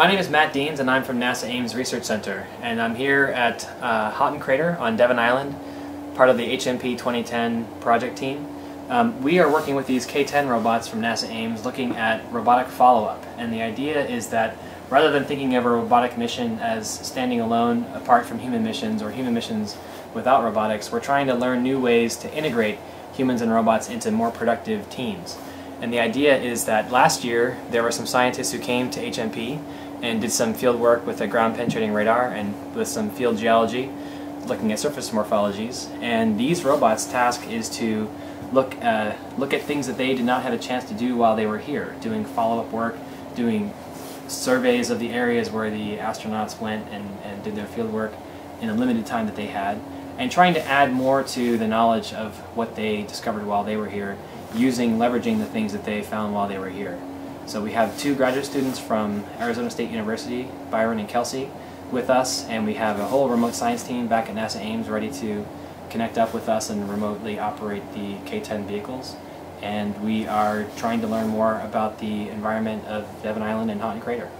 My name is Matt Deans and I'm from NASA Ames Research Center and I'm here at uh, Haughton Crater on Devon Island, part of the HMP 2010 project team. Um, we are working with these K-10 robots from NASA Ames looking at robotic follow-up and the idea is that rather than thinking of a robotic mission as standing alone apart from human missions or human missions without robotics, we're trying to learn new ways to integrate humans and robots into more productive teams. And the idea is that last year there were some scientists who came to HMP and did some field work with a ground penetrating radar and with some field geology looking at surface morphologies. And these robots' task is to look, uh, look at things that they did not have a chance to do while they were here, doing follow-up work, doing surveys of the areas where the astronauts went and, and did their field work in a limited time that they had, and trying to add more to the knowledge of what they discovered while they were here using, leveraging the things that they found while they were here. So we have two graduate students from Arizona State University, Byron and Kelsey, with us, and we have a whole remote science team back at NASA Ames ready to connect up with us and remotely operate the K-10 vehicles. And we are trying to learn more about the environment of Devon Island and Haughton Crater.